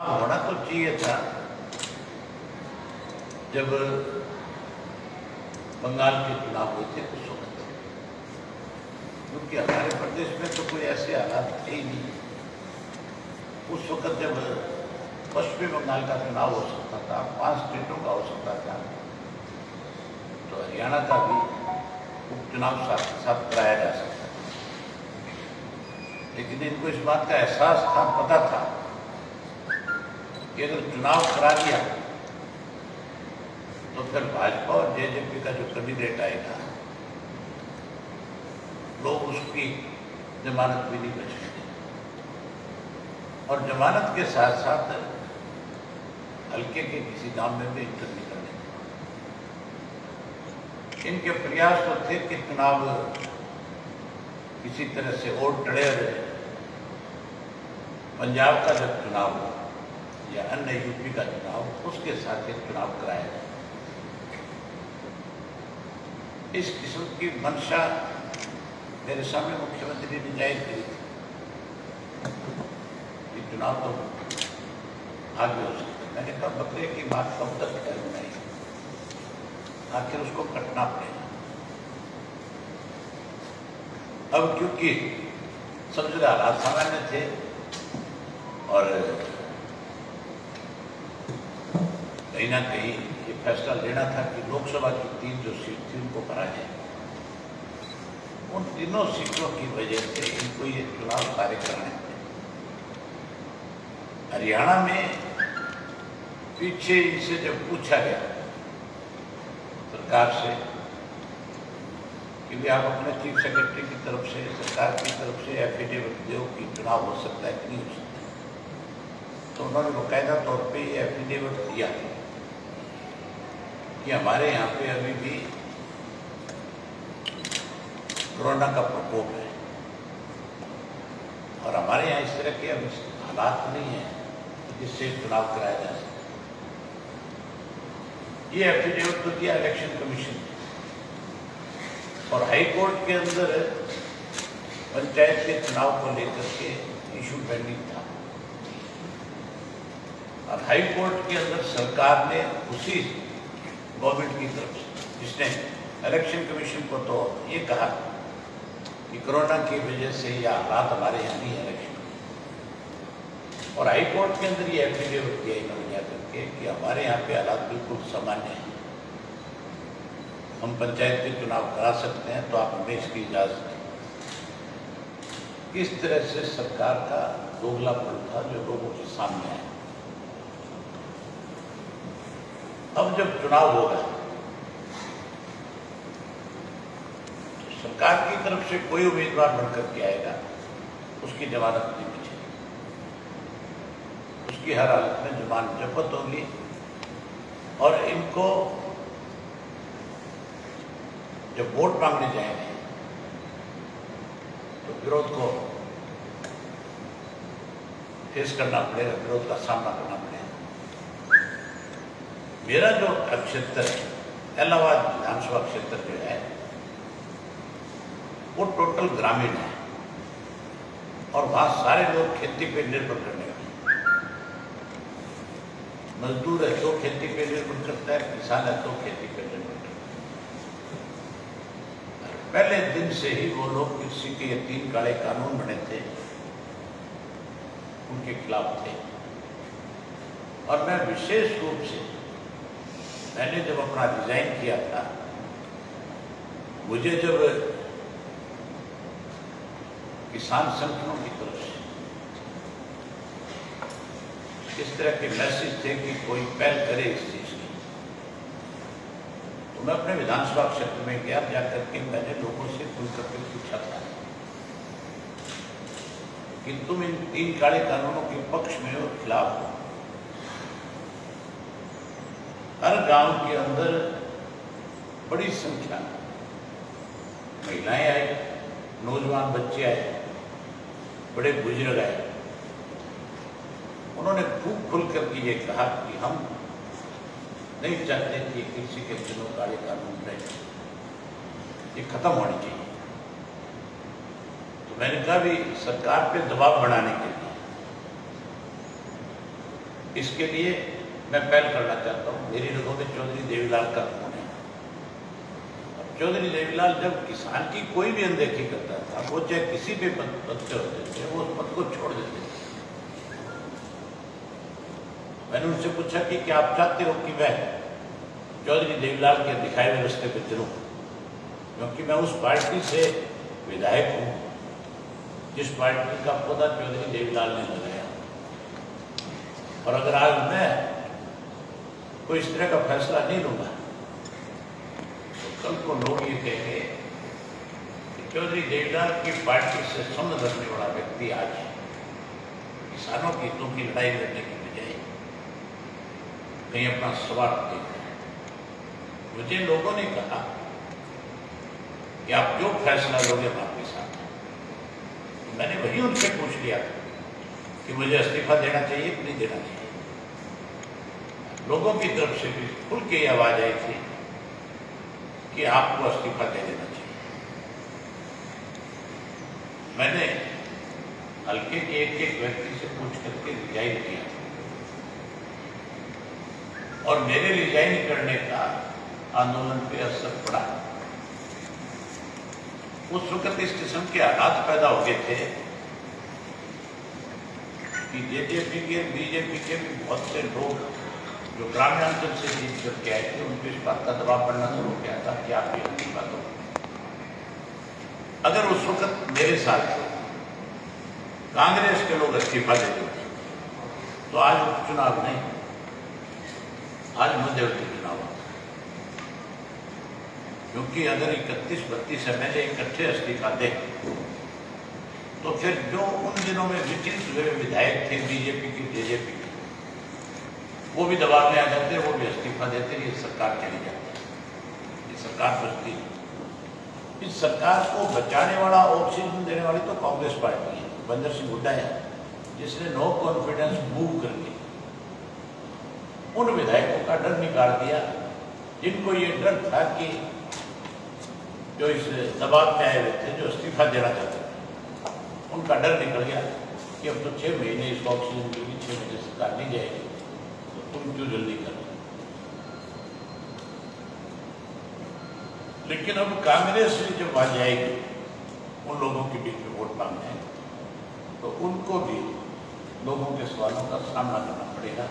होना तो चाहिए था। जब बंगाल के चुनाव हुए थे उस वक्त क्योंकि हमारे प्रदेश में तो कोई ऐसे हालात थे ही नहीं। उस वक्त जब पश्चिमी बंगाल का चुनाव हो सकता था, पाँच स्टेटों का हो सकता था तो हरियाणा का भी उपचुनाव साथ साथ कराया जा सकता था। लेकिन इनको इस बात का एहसास था, पता था अगर चुनाव करा दिया तो फिर भाजपा और जेजेपी का जो कैंडिडेट आएगा लोग उसकी जमानत भी नहीं बचेंगे। और जमानत के साथ साथ हल्के के किसी गाँव में भी इंटर नहीं इनके प्रयास तो थे कि चुनाव किसी तरह से और टड़े रहे। पंजाब का जब चुनाव हो या अन्य यूपी का चुनाव, उसके साथ एक चुनाव कराया जाए। इस किस्म की मंशा मेरे सामने मुख्यमंत्री ने ज़ाहिर करी थी चुनाव तो आगे हो सकता मैंने कहा, बकरे की बात कब तक है नहीं आखिर उसको कटना पड़ेगा। अब क्योंकि सब जगह सामान्य थे और कहीं ना कहीं ये फैसला लेना था कि लोकसभा की तीन जो सीट थी उनको करा जाए। उन तीनों सीटों की वजह से इनको ये चुनाव कार्य कराने पड़े हरियाणा में पीछे इनसे जब पूछा गया सरकार से कि भी आप अपने चीफ सेक्रेटरी की तरफ़ से, सरकार की तरफ़ से एफिडेविट दो कि चुनाव हो सकता है कि नहीं हो सकता तो उन्होंने बाकायदा तौर पे ये एफिडेविट दिया। कि हमारे यहाँ पे अभी भी कोरोना का प्रकोप है। और हमारे यहाँ इस तरह के अभी हालात नहीं है जिससे चुनाव कराया जा सके। ये एफिडेविट तो दिया इलेक्शन कमीशन और हाई कोर्ट के अंदर पंचायत के चुनाव को लेकर के इशू पेंडिंग था। और हाई कोर्ट के अंदर सरकार ने उसी गवर्नमेंट की तरफ़ जिसने इलेक्शन कमीशन को तो ये कहा कि कोरोना की वजह से ये हालात हमारे यहाँ नहीं इलेक्शन और हाई कोर्ट के अंदर ये एफिडेविट किया इन्होंने जा करके कि हमारे यहाँ पे हालात बिल्कुल सामान्य हैं। हम पंचायत के चुनाव करा सकते हैं तो आप हमें इसकी इजाज़त दें। इस तरह से सरकार का दोगलापन था जो लोगों के सामने आया? जब चुनाव होगा तो सरकार की तरफ़ से कोई उम्मीदवार बनकर के आएगा, उसकी जमानत नहीं बचेगी। उसकी हर हालत में जमानत जब्त होगी और इनको जब वोट मांगने जाएँगे तो विरोध को फेस करना पड़ेगा, विरोध का सामना करना पड़ेगा। मेरा जो क्षेत्र इलाहाबाद विधानसभा क्षेत्र जो है, वो टोटल ग्रामीण है। और वहाँ सारे लोग खेती पे निर्भर करने वाले मजदूर है तो खेती पे निर्भर करता है, किसान है तो खेती पे निर्भर करता है। पहले दिन से ही वो लोग कृषि के तीन काले कानून बने थे, उनके खिलाफ थे। और मैं विशेष रूप से मैंने जब अपना डिज़ाइन किया था, मुझे जब किसान संगठनों की तरफ़ से इस तरह के मैसेज थे कि कोई पहल करे इस चीज़ की तो मैं अपने विधानसभा क्षेत्र में गया, जाकर के मैंने लोगों से खुल करके पूछा था कि तुम इन तीन काले कानूनों के पक्ष में और खिलाफ हो हर गाँव के अंदर बड़ी संख्या महिलाएँ आए, नौजवान बच्चे आए, बड़े बुज़ुर्ग आए। उन्होंने खूब खुल करके ये कहा कि हम नहीं चाहते कि कृषि के दिनों काले कानून रहे ये खत्म होनी चाहिए। तो मैंने कहा भी, सरकार पे दबाव बढ़ाने के लिए, इसके लिए मैं पहल करना चाहता हूँ। मेरी रगों में चौधरी देवीलाल का खून है। चौधरी देवीलाल जब किसान की कोई भी अनदेखी करता था, वो चाहे किसी भी पद पद पे होते थे वो उस पद को छोड़ देते थे। मैंने उनसे पूछा कि क्या आप चाहते हो कि मैं चौधरी देवीलाल के दिखाए हुए रस्ते पर चलूँ? क्योंकि मैं उस पार्टी से विधायक हूँ। जिस पार्टी का पौधा चौधरी देवीलाल ने लगाया। और अगर आज मैं कोई इस तरह का फैसला नहीं लूँगा। तो कल को लोग ये कहेंगे कि चौधरी देवीलाल की पार्टी से संबंध रखने वाला व्यक्ति आज किसानों की हितों की लड़ाई लड़ने की बजाय कहीं अपना देख हैं। मुझे लोगों ने कहा कि आप जो फैसला लोगे हम आपके साथ मैंने वही उनसे पूछ लिया कि मुझे इस्तीफा देना चाहिए कि नहीं देना चाहिए। लोगों की तरफ़ से भी खुल के आवाज़ आई थी कि आपको इस्तीफा दे देना चाहिए। मैंने हल्के के एक एक व्यक्ति से पूछ करके रिजाइन किया। और मेरे रिजाइन करने का आंदोलन पे असर पड़ा। उस वक्त इस किस्म के हालात पैदा हो गए थे कि जेजेपी के, बीजेपी के भी बहुत से लोग जो ग्रामीणांचल से जीत करके आए थे, उनको इस बात का दबाव पड़ना शुरू गया था कि आप ये इस्तीफा दो अगर उस वक्त मेरे साथ कांग्रेस के लोग इस्तीफा दे देते तो आज उपचुनाव नहीं, आज मध्यवर्ती चुनाव क्योंकि अगर इकतीस बत्तीस एम एल इकट्ठे इस्तीफा दे तो फिर जो उन दिनों में विचित हुए विधायक थे, बीजेपी की, जेजेपी की वो भी दबाव में आ जाते वो भी इस्तीफा देते ये सरकार चली जाती ये सरकार बचती इस सरकार को बचाने वाला ऑक्सीजन देने वाली तो कांग्रेस पार्टी है, बंदर सिंह हुड्डा है, जिसने नो कॉन्फिडेंस मूव करके उन विधायकों का डर निकाल दिया, जिनको ये डर था कि जो इस दबाव में आए हुए थे, जो इस्तीफा देना चाहते थे, उनका डर निकल गया कि अब तो छः महीने इसको ऑक्सीजन के लिए छः महीने सरकार नहीं जाएगी। तो तुम क्यों जल्दी कर लेकिन अब कांग्रेस जब आ जाएगी, उन लोगों के बीच में वोट मांगने तो उनको भी लोगों के सवालों का सामना करना पड़ेगा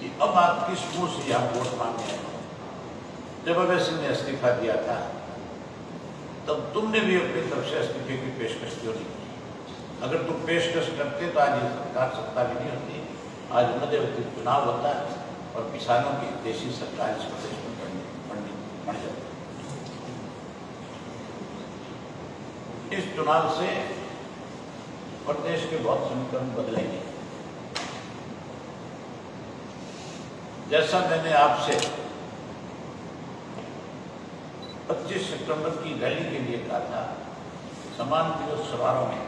कि अब आप किस मुँह से यहाँ वोट मांगने जब अभय सिंह ने इस्तीफा दिया था, तब तुमने भी अपनी तरफ़ से इस्तीफे की पेशकश क्यों नहीं की? अगर तुम पेशकश करते तो आज ये सरकार सत्ता भी नहीं होती। आज मध्यवर्ती चुनाव होता है और किसानों की देशी सरकार इस प्रदेश में बन जाती इस चुनाव से प्रदेश के बहुत समीकरण बदलेंगे जैसा मैंने आपसे 25 सितंबर की रैली के लिए कहा था, समान दिवस समारोह में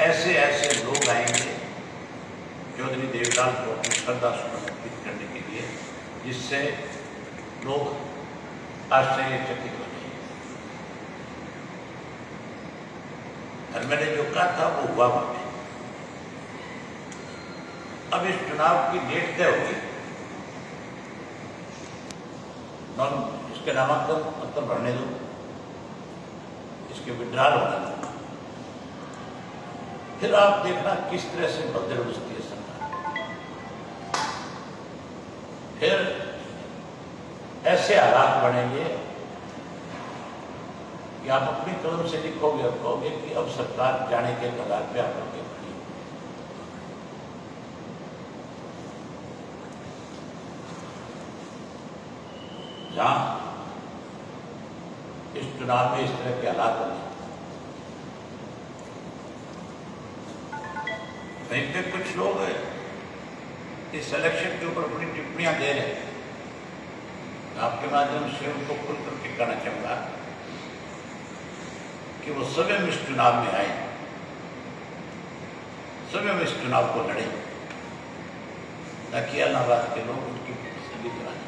ऐसे ऐसे लोग आएँगे चौधरी देवदास को अपनी श्रद्धा सुमन अर्पित करने के लिए, जिससे लोग आश्चर्यचकित हो जाएँगे। और मैंने जो कहा था, वो हुआ वहाँ अब इस चुनाव की डेट तय होगी इसके नामांकन पत्र भरने दो। इसके विड्राल होने दो। फिर आप देखना किस तरह से बदल बसती फिर ऐसे हालात बनेंगे। कि आप अपनी कलम से लिखोगे और कहोगे कि अब सरकार जाने के कगार पे आकर के खड़ी जहाँ इस चुनाव में इस तरह के हालात बने। कहीं पे कुछ लोग इस इलेक्शन के ऊपर अपनी टिप्पणियाँ दे रहे हैं। आपके माध्यम से उनको खुल करके कहना चाहूँगा कि वो स्वयं इस चुनाव में आए स्वयं इस चुनाव को लड़े, ताकि इलाहाबाद के लोग उनकी तसली कराएँ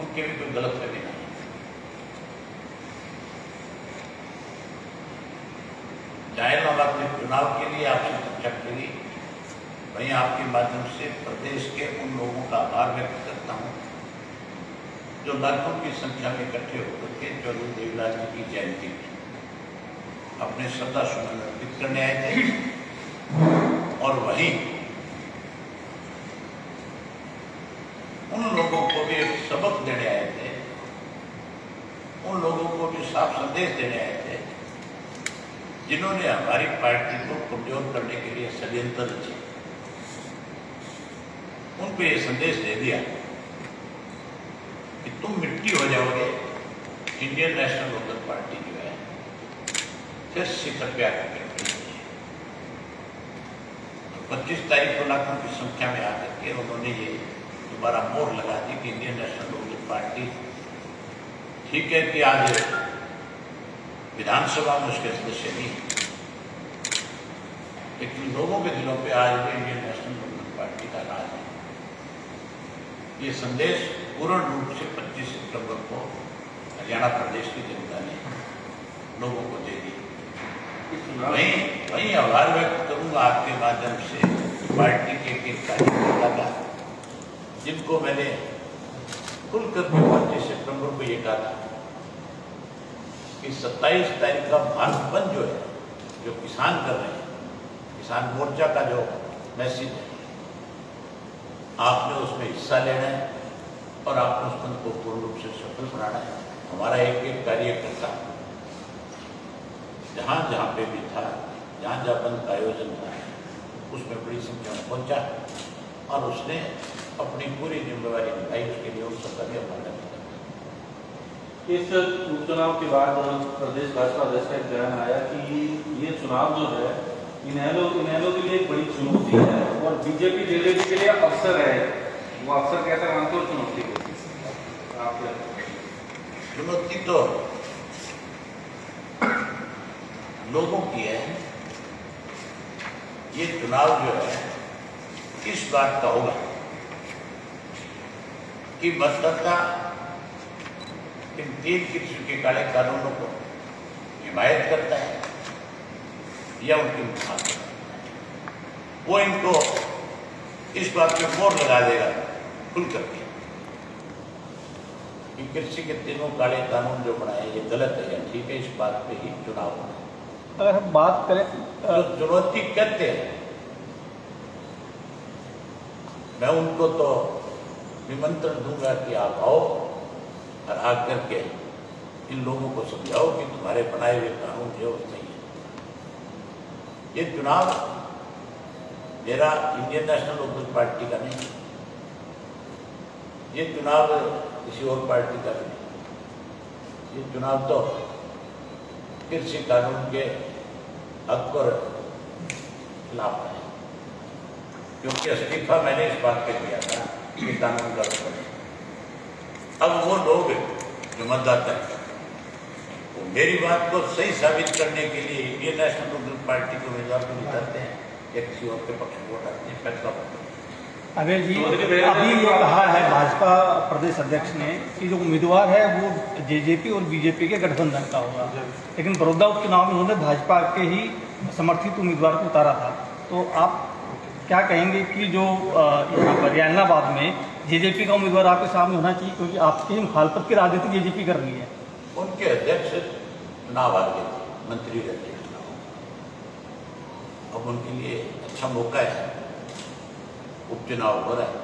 उनके भी कोई गलत फहमी नहीं ज़ाहिर इलाहाबाद में चुनाव के लिए आपसे चर्चा करी वहीं आपके माध्यम से प्रदेश के उन लोगों का आभार व्यक्त करता हूँ, जो लाखों की संख्या में इकट्ठे होकर के चौधरी देवलाल जी की जयंती अपने श्रद्धा सुमन अर्पित करने आए थे। और वहीं उन लोगों को भी एक सबक देने आए थे, उन लोगों को भी साफ़ संदेश देने आए थे, जिन्होंने हमारी पार्टी को कमज़ोर करने के लिए षड्यंत्र रचे। उनको ये संदेश दे दिया कि तुम मिट्टी हो जाओगे इंडियन नेशनल लोकल पार्टी जो है शिखर पे आकर पच्चीस तारीख को लाखों की संख्या में आकर के उन्होंने ये दोबारा मोर लगा दी कि इंडियन नेशनल लोकल पार्टी ठीक है कि आज विधानसभा में उसके सदस्य नहीं लेकिन लोगों के दिलों पे आज भी इंडियन नेशनल लोकल पार्टी का राज है। ये संदेश पूर्ण रूप से 25 सितंबर को हरियाणा प्रदेश की जनता ने लोगों को दे दी। वहीं वहीं आभार व्यक्त करूँगा आपके माध्यम से पार्टी के एक कार्यकर्ता का, जिनको मैंने खुलकर करके पच्चीस सितंबर को ये कहा था कि 27 तारीख का भारत बंद जो है, जो किसान कर रहे हैं, किसान मोर्चा का जो मैसेज है आपने उसमें हिस्सा लेना है और आपने उस बंद को पूर्ण रूप से सफल बनाना है। हमारा एक एक कार्यकर्ता, जहाँ जहाँ पे भी था, जहाँ जहाँ बंद का आयोजन था, उसमें बड़ी संख्या में पहुँचा और उसने अपनी पूरी जिम्मेवारी निभाई, उसके लिए उस सबका भी हमारा इस उपचुनाव के बाद प्रदेश भाजपा अध्यक्ष का एक बयान आया कि ये चुनाव जो है इनैलो इनैलो के लिए एक बड़ी चुनौती है और बीजेपी जेजेपी के लिए अवसर है। वो अवसर कैसे मानते हो। चुनौती को चुनौती तो लोगों की है। ये चुनाव जो है इस बात का होगा? कि मतदाता इन तीन किस्म के काले कानूनों को हिमायत करता है। या उनकी है वो इनको इस बात पे मोर लगा देगा खुल करके कि। कृषि के तीनों काले कानून जो बनाए ये गलत है या ठीक है इस बात पे ही चुनाव होना अगर हम बात करें जो चुनौती कहते हैं मैं उनको तो निमंत्रण दूँगा कि आप आओ और आकर के इन लोगों को समझाओ कि तुम्हारे बनाए हुए कानून जो नहीं है ये चुनाव मेरा इंडियन नेशनल लोकल पार्टी का नहीं ये चुनाव किसी और पार्टी का नहीं ये चुनाव तो कृषि कानून के हक और खिलाफ है। क्योंकि इस्तीफा मैंने इस बात पे दिया था कि कानून का अब वो लोग जो मतदाता है मेरी बात को सही साबित करने के लिए इंडियन नेशनल लोकल पार्टी के उम्मीदवार को जिताते हैं। या किसी और के पक्ष में वोट आते हैं। फैसला है अनिल जी अभी ये तो- कहा है भाजपा प्रदेश अध्यक्ष ने कि जो उम्मीदवार है वो जेजेपी और बीजेपी के गठबंधन का होगा। लेकिन बड़ौदा उपचुनाव में उन्होंने भाजपा के ही समर्थित उम्मीदवार को उतारा था। तो आप क्या कहेंगे कि जो यहाँ पर यालनाबाद में जेजेपी का उम्मीदवार आपके सामने होना चाहिए क्योंकि आपकी मुखालफत की राजनीति जेजेपी कर रही है। उनके अध्यक्ष चुनाव आ गए थे, मंत्री रहते चुनाव। अब उनके लिए अच्छा मौका है। उपचुनाव हो रहा है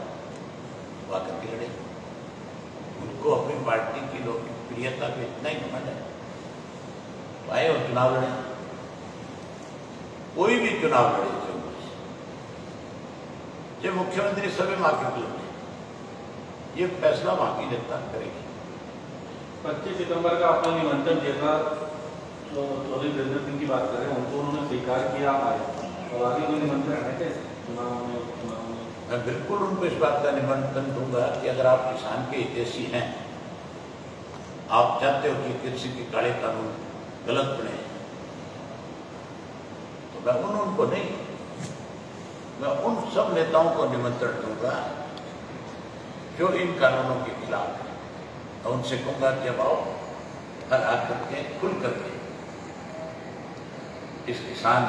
वो आकर के लड़े। उनको अपनी पार्टी की लोकप्रियता पे इतना ही घमंड है। तो आए और चुनाव लड़े। कोई भी चुनाव लड़े जब मुख्यमंत्री सभी लड़े, ये फैसला वहाँ की जनता करेगी। पच्चीस सितंबर का आपने निमंत्रण दिया था तो चौधरी वीरेंद्र सिंह की बात करें, उनको उन्होंने स्वीकार किया आए और आगे कोई निमंत्रण है कैसे चुनाव में चुनाव में? मैं बिल्कुल उनको इस बात का निमंत्रण दूँगा कि अगर आप किसान के हितैषी हैं, आप चाहते हो कि कृषि के काले कानून गलत बने तो मैं उन उनको नहीं, मैं उन सब नेताओं को निमंत्रण दूँगा जो इन कानूनों के खिलाफ हैं। और उनसे कहूँगा कि अब आओ हर आकर के खुल करके इस किसान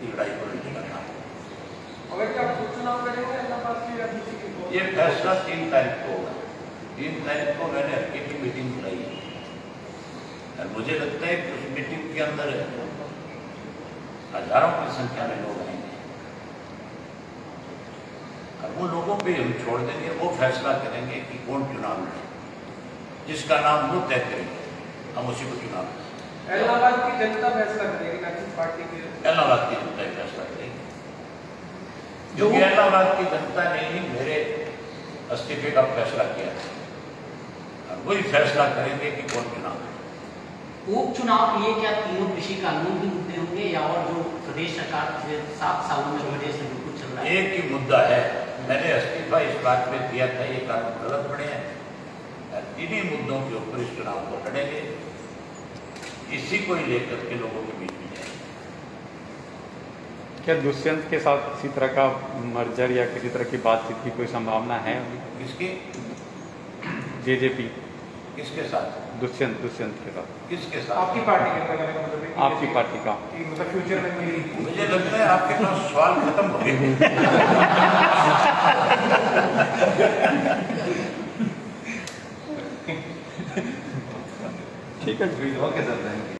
की लड़ाई को नहीं लड़ना ये फैसला तीन तारीख को होगा। तीन तारीख को मैंने हल्के की मीटिंग बुलाई। और मुझे लगता है कि उस मीटिंग के अंदर हज़ारों की संख्या में लोग आए वो लोगों पे हम छोड़ देंगे वो फैसला करेंगे कि कौन चुनाव लड़े। जिसका नाम वो तय करेंगे हम उसी को चुनाव लड़ेंगे। इलाहाबाद की जनता फैसला करेगी पार्टी के इलाहाबाद की जनता फैसला करेगी। क्योंकि इलाहाबाद की जनता ने ही मेरे इस्तीफे का फैसला किया और वही फैसला करेंगे कि कौन चुनाव लड़े। उपचुनाव के लिए क्या तीनों कृषि कानून भी मुद्दे होंगे या और जो प्रदेश सरकार सात सालों में प्रदेश में जो कुछ चल रहा है? एक ही मुद्दा है मैंने इस्तीफा इस बात में दिया था ये कानून गलत बने हैं। इन्हीं मुद्दों के ऊपर इस चुनाव को लड़ेंगे। इसी को ही लेकर के लोगों के बीच में जाएँगे। क्या दुष्यंत के साथ किसी तरह का मर्जर या किसी तरह की बातचीत की कोई संभावना है किसकी? जेजेपी। किसके साथ? दुष्यंत दुष्यंत के साथ। किसके साथ? आपकी पार्टी के मतलब आपकी पार्टी का। मतलब फ्यूचर में मेरी मुझे लगता है आपके पास सवाल खत्म हो गए। ठीक है। Okay sir thank you